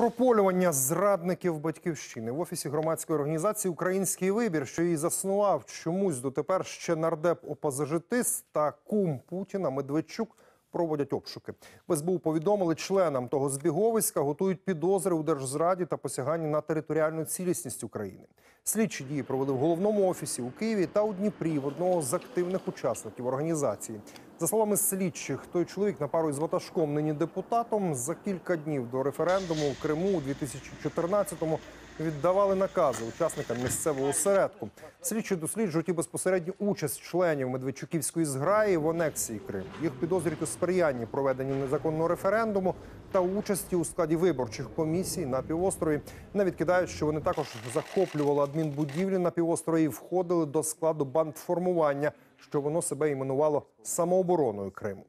Прополювання зрадників батьківщини. В офісі громадської організації Український вибір, що її заснував чомусь дотепер ще нардеп опозажитист та кум Путіна Медведчук проводять обшуки. В СБУ повідомили членам того збіговиська готують підозри у держзраді та посяганні на територіальну цілісність України. Слідчі дії провели в головному офісі у Києві та у Дніпрі в одного з активних учасників організації. За словами слідчих, той чоловік на пару із ватажком нині депутатом за кілька днів до референдуму в Криму у 2014-му віддавали накази учасникам місцевого осередку. Слідчі досліджують і безпосередню участь членів Медведчуківської зграї в анексії Криму. Їх підозрюють у сприянні проведенню незаконного референдуму та участі у складі виборчих комісій на півострові. Навіть кидають, що вони також захоплювали адмінбудівлі на півострові і входили до складу бандформування, що воно себе іменувало самообороною Криму.